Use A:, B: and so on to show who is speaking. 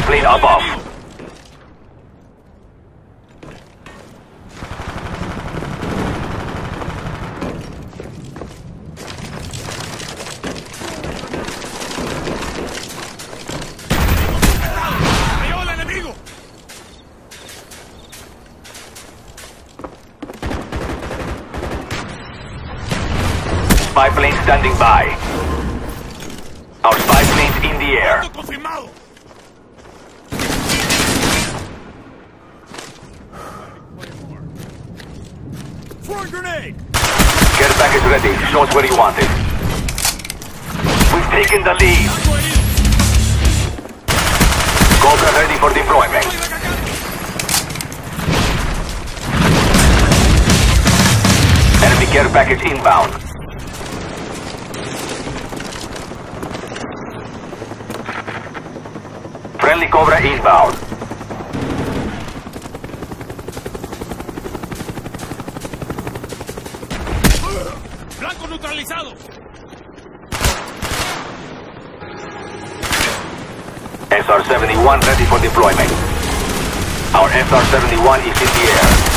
A: plane above. Spy plane standing by. Our spy plane's in the air.
B: Throwing grenade!
A: Care package ready. Show us where you want it. We've taken the lead. Cobra ready for deployment. Enemy care package inbound. Friendly Cobra inbound.
B: Neutralizado!
A: SR-71 ready for deployment. Our SR-71 is in the air.